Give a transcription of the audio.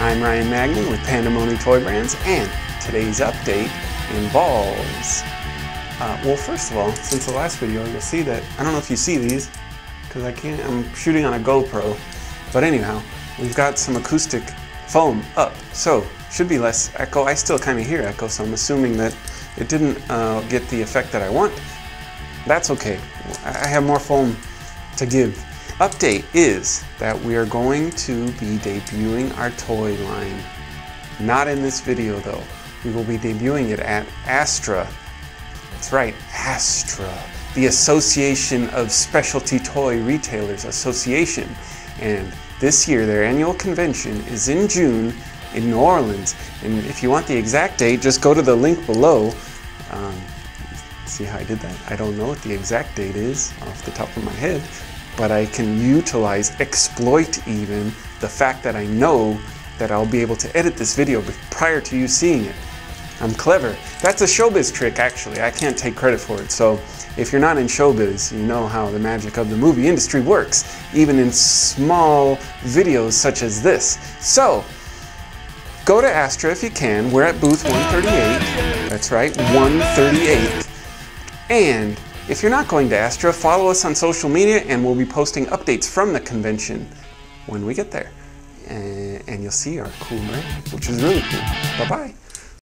I'm Ryan Magnan with Panda Mony Toy Brands, and today's update involves. Uh, well, first of all, since the last video, you'll see that I don't know if you see these because I can't. I'm shooting on a GoPro, but anyhow, we've got some acoustic foam up, so should be less echo. I still kind of hear echo, so I'm assuming that it didn't uh, get the effect that I want. That's okay. I have more foam to give. Update is that we are going to be debuting our toy line. Not in this video though. We will be debuting it at Astra. That's right, Astra, the Association of Specialty Toy Retailers Association. And this year, their annual convention is in June in New Orleans. And if you want the exact date, just go to the link below. Um, see how I did that? I don't know what the exact date is off the top of my head, but I can utilize, exploit even, the fact that I know that I'll be able to edit this video prior to you seeing it. I'm clever. That's a showbiz trick, actually. I can't take credit for it. So if you're not in showbiz, you know how the magic of the movie industry works, even in small videos such as this. So go to Astra if you can. We're at booth 138. That's right, 138. And if you're not going to Astra, follow us on social media and we'll be posting updates from the convention when we get there. And, you'll see our cool merch, which is really cool. Bye-bye.